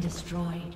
destroyed.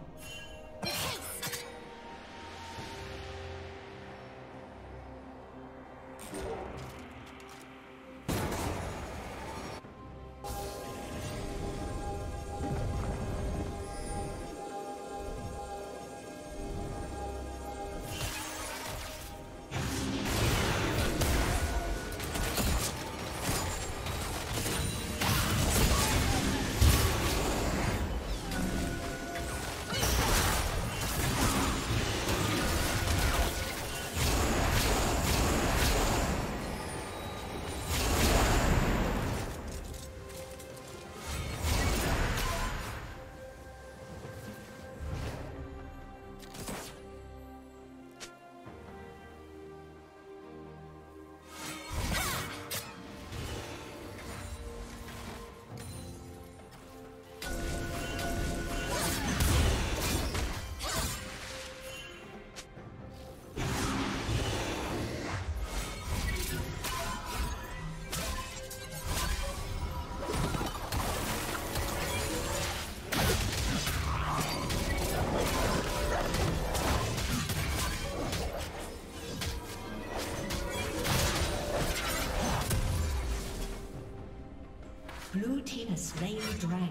Slain the dragon.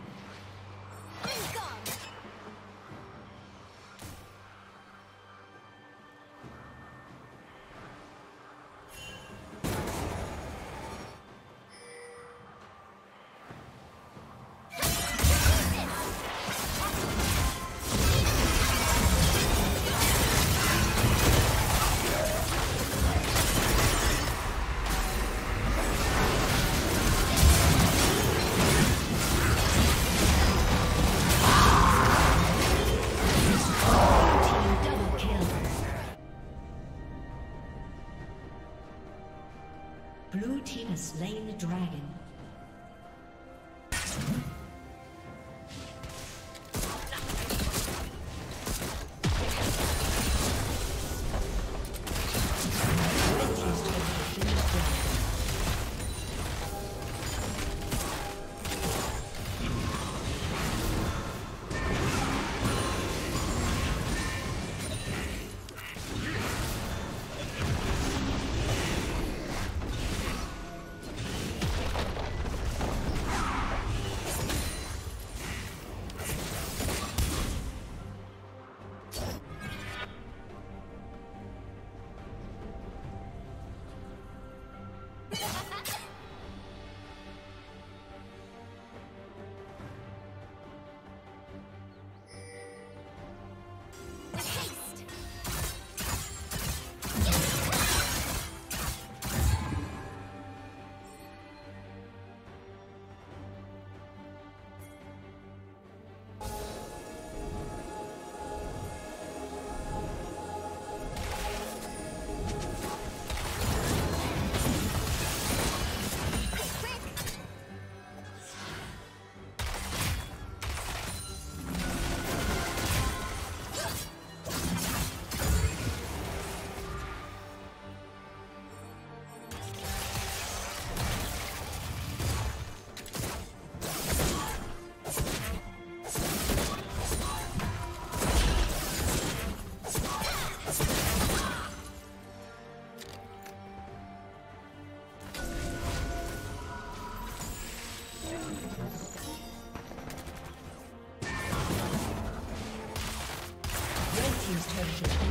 Team's turret has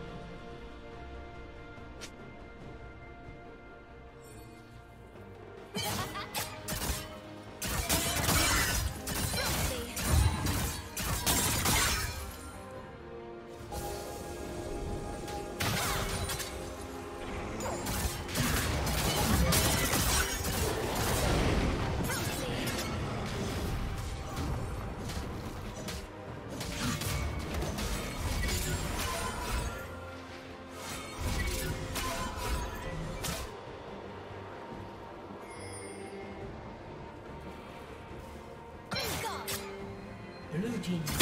Team